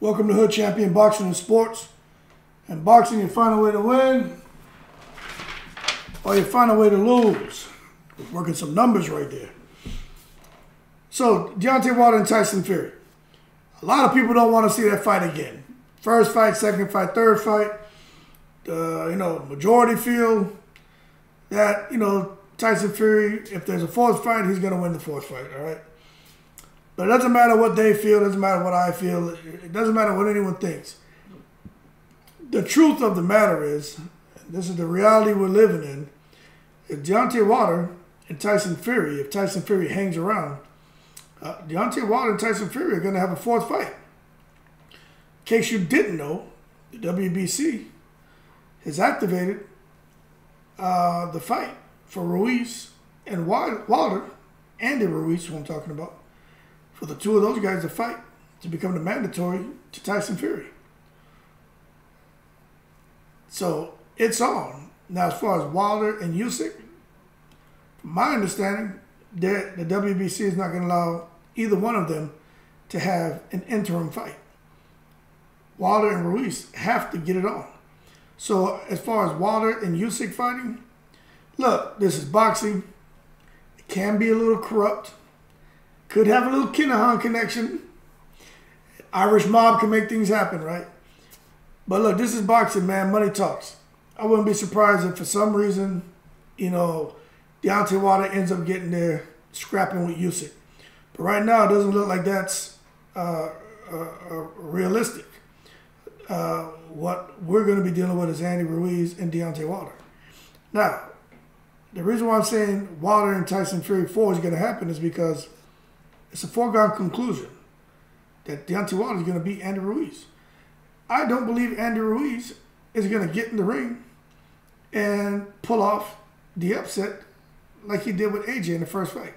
Welcome to Hood Champion Boxing and Sports. And boxing, you find a way to win, or you find a way to lose. We're Working some numbers right there. So, Deontay Wilder and Tyson Fury. A lot of people don't want to see that fight again. First fight, second fight, third fight. You know, majority feel that, you know, Tyson Fury, if there's a fourth fight, he's going to win the fourth fight, all right? But it doesn't matter what they feel, it doesn't matter what I feel, it doesn't matter what anyone thinks. The truth of the matter is, this is the reality we're living in. If Deontay Wilder and Tyson Fury, if Tyson Fury hangs around, uh, Deontay Wilder and Tyson Fury are going to have a fourth fight. In case you didn't know, the WBC has activated uh, the fight for Ruiz and Wilder, Andy Ruiz, who I'm talking about, for the two of those guys to fight to become the mandatory to Tyson Fury. So it's on. Now, as far as Wilder and Usyk, from my understanding, the WBC is not going to allow either one of them to have an interim fight. Wilder and Ruiz have to get it on. So as far as Wilder and Usyk fighting, look, this is boxing. It can be a little corrupt. Could have a little Kinahan connection. Irish mob can make things happen, right? But look, this is boxing, man. Money talks. I wouldn't be surprised if for some reason, you know, Deontay Wilder ends up getting there scrapping with Usyk. But right now, it doesn't look like that's uh, uh, uh, realistic. Uh, what we're going to be dealing with is Andy Ruiz and Deontay Wilder. Now, the reason why I'm saying Wilder and Tyson Fury 4 is going to happen is because it's a foregone conclusion that Deontay Wilder is going to beat Andy Ruiz. I don't believe Andy Ruiz is going to get in the ring and pull off the upset like he did with AJ in the first fight.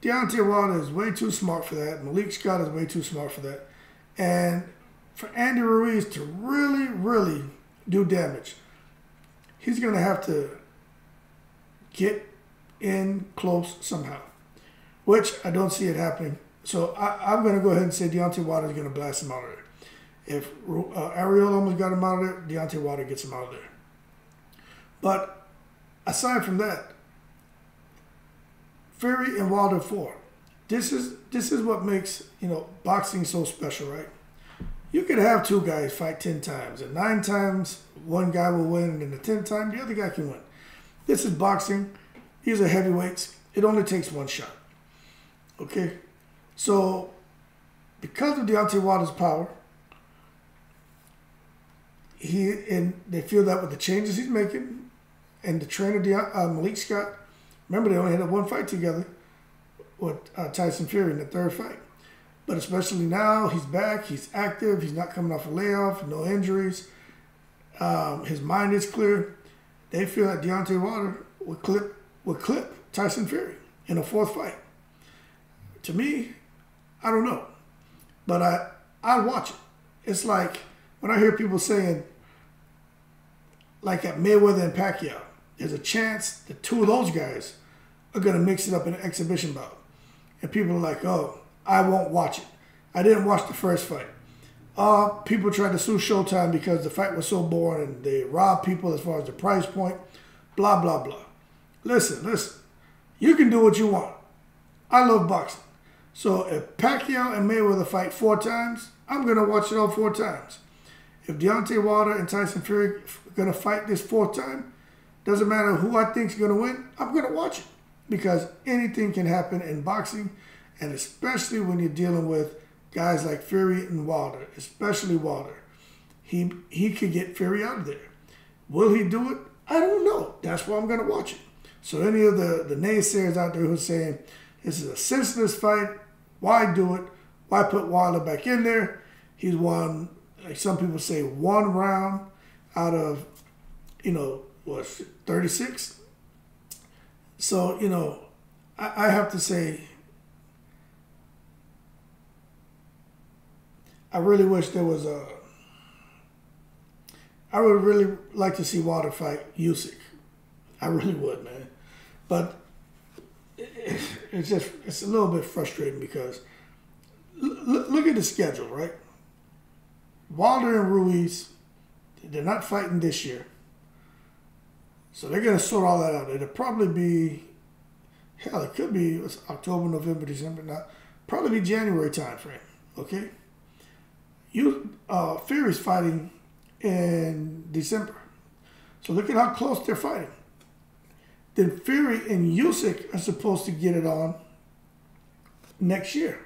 Deontay Wilder is way too smart for that. Malik Scott is way too smart for that. And for Andy Ruiz to really, really do damage, he's going to have to get in close somehow, which I don't see it happening. So I, am going to go ahead and say Deontay Wilder is going to blast him out of there. If uh, Arreola almost got him out of there, Deontay Wilder gets him out of there. But aside from that, Fury and Wilder four. This is this is what makes you know boxing so special, right? You could have two guys fight ten times, and nine times one guy will win, and the tenth time the other guy can win. This is boxing. These are heavyweights. It only takes one shot. Okay, so because of Deontay Wilder's power, he and they feel that with the changes he's making, and the trainer De- uh, Malik Scott Remember, they only had one fight together with uh, Tyson Fury in the third fight. But especially now, he's back, he's active, he's not coming off a layoff, no injuries. Um, his mind is clear. They feel that Deontay Wilder would clip would clip Tyson Fury in a fourth fight. To me, I don't know, but I I watch it. It's like when I hear people saying, like at Mayweather and Pacquiao, there's a chance that two of those guys are going to mix it up in an exhibition bout. And people are like, oh, I won't watch it. I didn't watch the first fight. Uh, people tried to sue Showtime because the fight was so boring and they robbed people as far as the price point, blah, blah, blah. Listen, listen. You can do what you want. I love boxing. So if Pacquiao and Mayweather fight four times, I'm going to watch it all four times. If Deontay Wilder and Tyson Fury are going to fight this fourth time, doesn't matter who I think's going to win, I'm going to watch it because anything can happen in boxing, and especially when you're dealing with guys like Fury and Wilder, especially Wilder. He he could get Fury out of there. Will he do it? I don't know. That's why I'm going to watch it. So any of the, the naysayers out there who are saying this is a senseless fight, why do it? Why put Wilder back in there? He's won, like some people say, one round out of, you know, what, 36? So, you know, I, I have to say, I really wish there was a. I would really like to see Wilder fight Usyk. I really would, man. But it's just it's a little bit frustrating because look, look at the schedule, right? Wilder and Ruiz, they're not fighting this year. So they're going to sort all that out. It'll probably be, hell, it could be October, November, December. Now, probably be January time frame. Okay. You uh, Fury's fighting in December. So look at how close they're fighting. Then Fury and Usyk are supposed to get it on next year.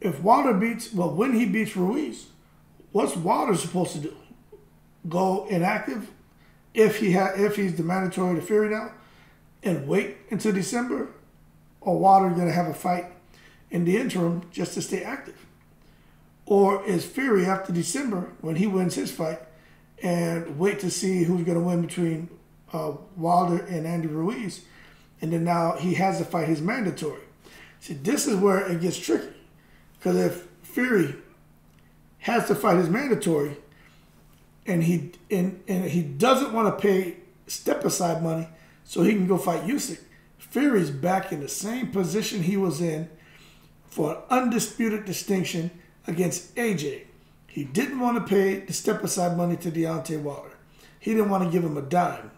If Wilder beats, well, when he beats Ruiz, what's Wilder supposed to do? Go inactive if he ha- if he's the mandatory to Fury now, and wait until December, or Wilder going to have a fight in the interim just to stay active, or is Fury after December when he wins his fight, and wait to see who's going to win between uh, Wilder and Andy Ruiz, and then now he has to fight his mandatory. See, this is where it gets tricky, because if Fury has to fight his mandatory, and he and, and he doesn't want to pay step aside money so he can go fight Usyk, Fury's back in the same position he was in for an undisputed distinction against AJ. He didn't want to pay the step aside money to Deontay Wilder. He didn't want to give him a dime.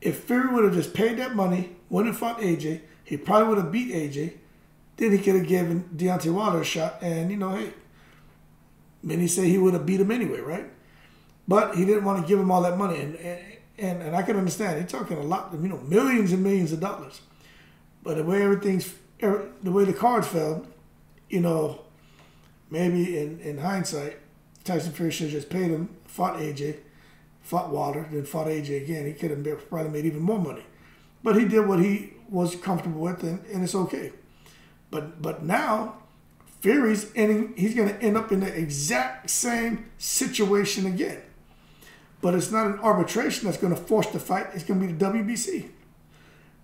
If Fury would have just paid that money, went and fought AJ, he probably would have beat AJ. Then he could have given Deontay Wilder a shot, and you know, hey, many say he would have beat him anyway, right? But he didn't want to give him all that money, and and and I can understand. He's talking a lot, you know, millions and millions of dollars. But the way everything's, the way the cards fell, you know, maybe in in hindsight, Tyson Fury should have just paid him, fought AJ, fought Wilder, then fought AJ again. He could have probably made even more money. But he did what he was comfortable with, and, and it's okay. But but now Fury's ending, he's going to end up in the exact same situation again. But it's not an arbitration that's going to force the fight. It's going to be the WBC.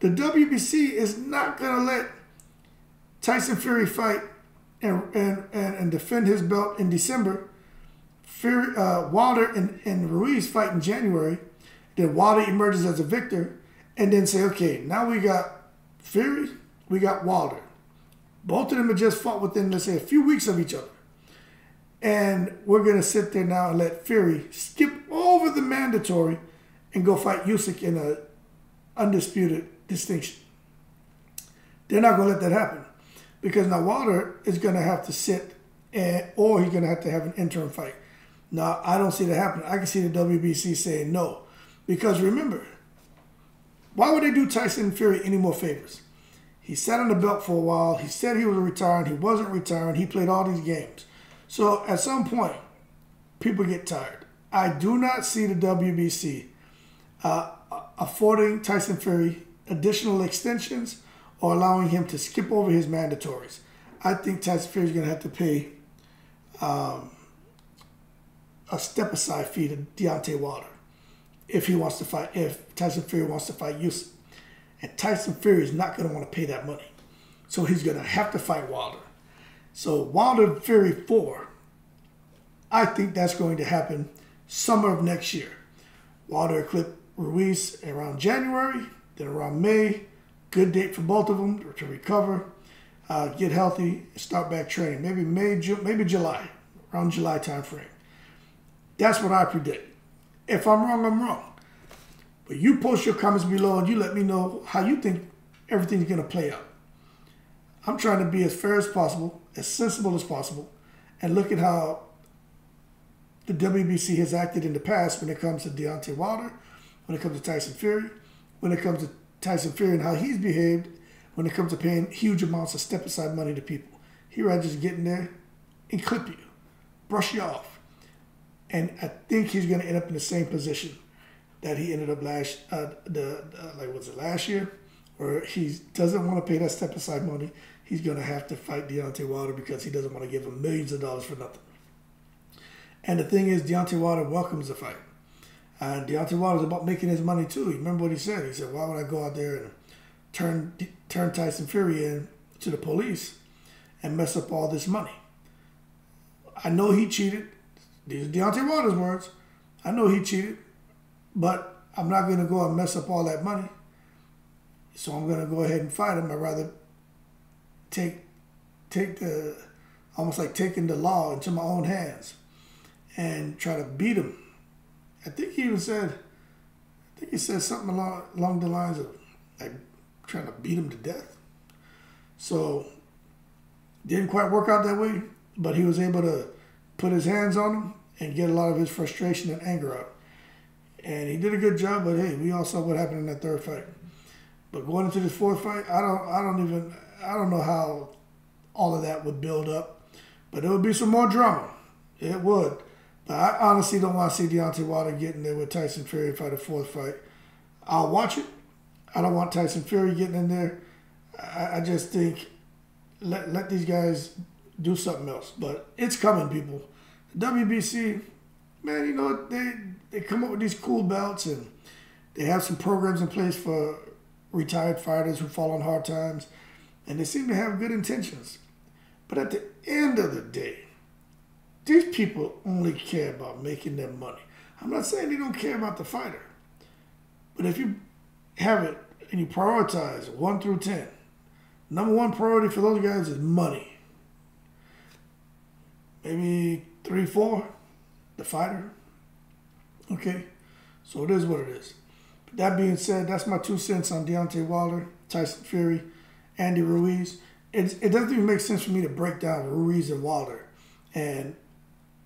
The WBC is not going to let Tyson Fury fight and, and, and, and defend his belt in December. Fury, uh, Wilder and, and Ruiz fight in January. Then Wilder emerges as a victor. And then say, okay, now we got Fury, we got Wilder. Both of them have just fought within, let's say, a few weeks of each other. And we're going to sit there now and let Fury skip over the mandatory and go fight Usyk in a undisputed distinction. They're not going to let that happen because now Wilder is going to have to sit and, or he's going to have to have an interim fight. Now, I don't see that happening. I can see the WBC saying no. Because remember, why would they do Tyson Fury any more favors? He sat on the belt for a while. He said he was retiring. He wasn't retiring. He played all these games. So at some point, people get tired. I do not see the WBC uh, affording Tyson Fury additional extensions or allowing him to skip over his mandatories. I think Tyson Fury is going to have to pay um, a step aside fee to Deontay Wilder if he wants to fight. If Tyson Fury wants to fight Usyk. And Tyson Fury is not going to want to pay that money. So he's going to have to fight Wilder. So Wilder Fury 4, I think that's going to happen summer of next year. Wilder clip Ruiz around January, then around May. Good date for both of them to recover, uh, get healthy, start back training. Maybe May, June, maybe July, around July time frame. That's what I predict. If I'm wrong, I'm wrong. But you post your comments below and you let me know how you think everything's going to play out. I'm trying to be as fair as possible, as sensible as possible, and look at how the WBC has acted in the past when it comes to Deontay Wilder, when it comes to Tyson Fury, when it comes to Tyson Fury and how he's behaved when it comes to paying huge amounts of step aside money to people. Here I just get in there and clip you, brush you off. And I think he's going to end up in the same position that he ended up last uh, the uh, like was it last year, where he doesn't want to pay that step aside money. He's gonna have to fight Deontay Wilder because he doesn't want to give him millions of dollars for nothing. And the thing is, Deontay Wilder welcomes the fight. And Deontay Wilder's about making his money too. You remember what he said? He said, "Why would I go out there and turn turn Tyson Fury in to the police and mess up all this money?" I know he cheated. These are Deontay Wilder's words. I know he cheated. But I'm not going to go and mess up all that money. So I'm going to go ahead and fight him. I'd rather take take the almost like taking the law into my own hands. and try to beat him. I think he even said, I think he said something along, along the lines of like trying to beat him to death. So didn't quite work out that way, but he was able to put his hands on him and get a lot of his frustration and anger out. And he did a good job, but hey, we all saw what happened in that third fight. But going into this fourth fight, I don't I don't even I don't know how all of that would build up. But there would be some more drama. It would. But I honestly don't want to see Deontay Wilder getting there with Tyson Fury for the fourth fight. I'll watch it. I don't want Tyson Fury getting in there. I, I just think let let these guys do something else. But it's coming, people. WBC, man, you know they they come up with these cool belts and they have some programs in place for retired fighters who fall on hard times, and they seem to have good intentions. But at the end of the day, these people only care about making their money. I'm not saying they don't care about the fighter, but if you have it and you prioritize one through ten, number one priority for those guys is money. Maybe three, four, the fighter. Okay, so it is what it is. But that being said, that's my two cents on Deontay Wilder, Tyson Fury, Andy Ruiz. It, it doesn't even make sense for me to break down Ruiz and Wilder and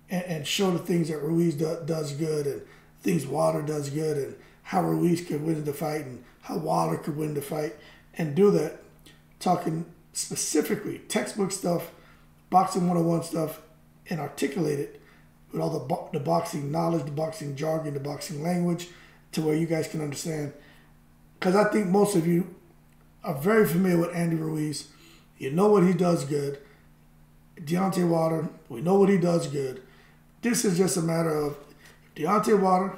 and, and show the things that Ruiz do, does good and things Wilder does good and how Ruiz could win the fight and how Wilder could win the fight and do that talking specifically textbook stuff, boxing 101 stuff, and articulate it with all the, bo- the boxing knowledge, the boxing jargon, the boxing language to where you guys can understand. Because I think most of you are very familiar with Andy Ruiz. You know what he does good. Deontay Wilder, we know what he does good. This is just a matter of Deontay Wilder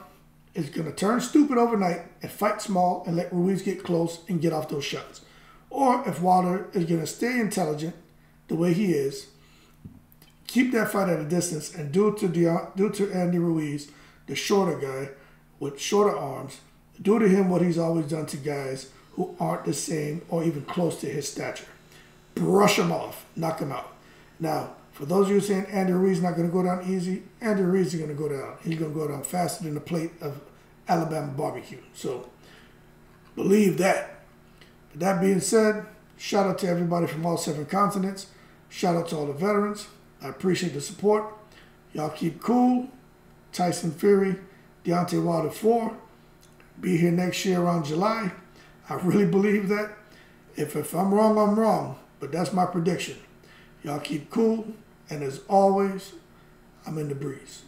is going to turn stupid overnight and fight small and let Ruiz get close and get off those shots. Or if Wilder is going to stay intelligent the way he is, keep that fight at a distance and do it to De- uh, do to Andy Ruiz, the shorter guy with shorter arms, do to him what he's always done to guys who aren't the same or even close to his stature. Brush him off, knock him out. Now, for those of you saying Andy Ruiz not going to go down easy, Andy Ruiz is going to go down. He's going to go down faster than a plate of Alabama barbecue. So believe that. But that being said, shout out to everybody from all seven continents. Shout out to all the veterans. I appreciate the support. Y'all keep cool. Tyson Fury, Deontay Wilder 4. Be here next year around July. I really believe that. If, if I'm wrong, I'm wrong. But that's my prediction. Y'all keep cool. And as always, I'm in the breeze.